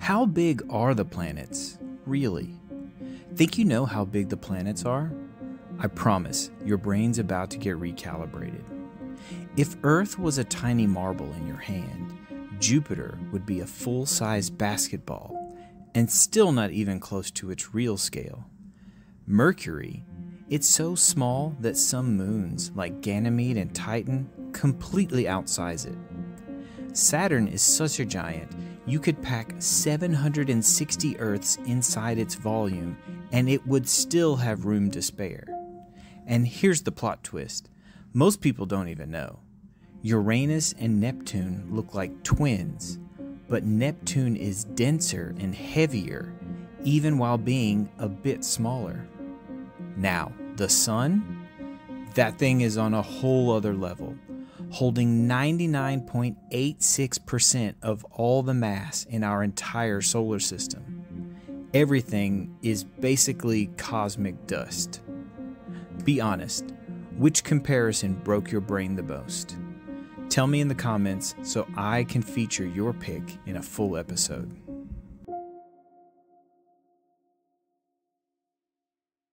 How big are the planets, really? Think you know how big the planets are? I promise, your brain's about to get recalibrated. If Earth was a tiny marble in your hand, Jupiter would be a full size basketball, and still not even close to its real scale. Mercury, it's so small that some moons, like Ganymede and Titan, completely outsize it. Saturn is such a giant, you could pack 760 Earths inside its volume, and it would still have room to spare. And here's the plot twist most people don't even know. Uranus and Neptune look like twins, but Neptune is denser and heavier, even while being a bit smaller. Now, the Sun? That thing is on a whole other level, holding 99.86% of all the mass in our entire solar system. Everything is basically cosmic dust. Be honest, which comparison broke your brain the most? Tell me in the comments so I can feature your pick in a full episode.